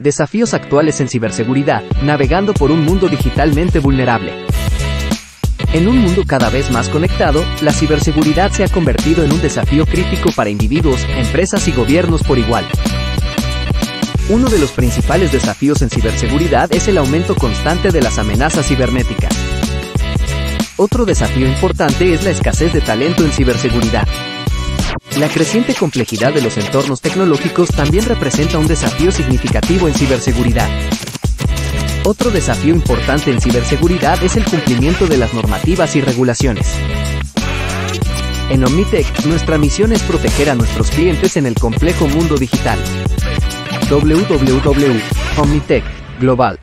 Desafíos actuales en ciberseguridad, navegando por un mundo digitalmente vulnerable. En un mundo cada vez más conectado, la ciberseguridad se ha convertido en un desafío crítico para individuos, empresas y gobiernos por igual. Uno de los principales desafíos en ciberseguridad es el aumento constante de las amenazas cibernéticas. Otro desafío importante es la escasez de talento en ciberseguridad. La creciente complejidad de los entornos tecnológicos también representa un desafío significativo en ciberseguridad. Otro desafío importante en ciberseguridad es el cumplimiento de las normativas y regulaciones. En Omnitech, nuestra misión es proteger a nuestros clientes en el complejo mundo digital. www.omnitech Global